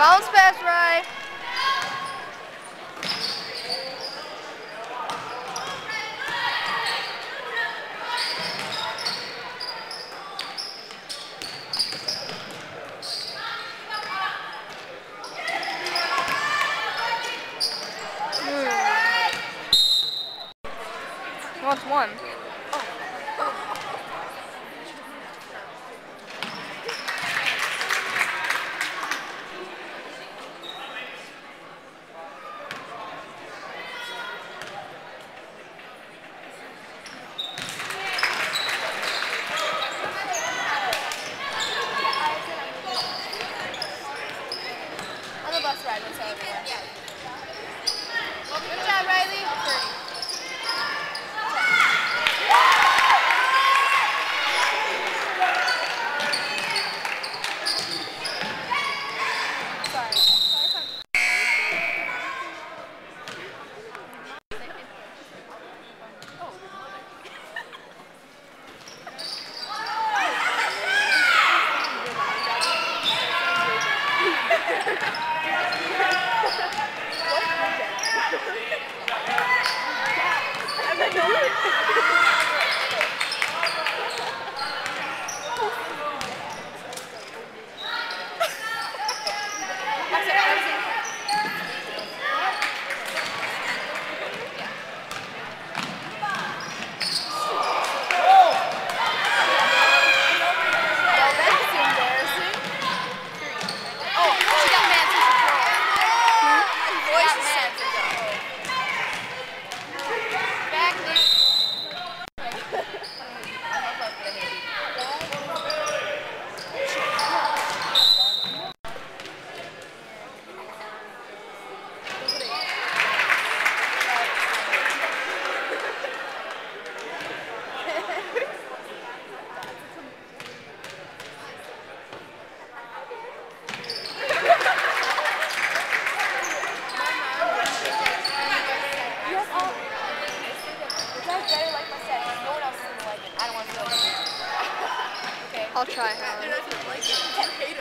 Bounce pass, Ray. Hmm. One? I'll try like hate.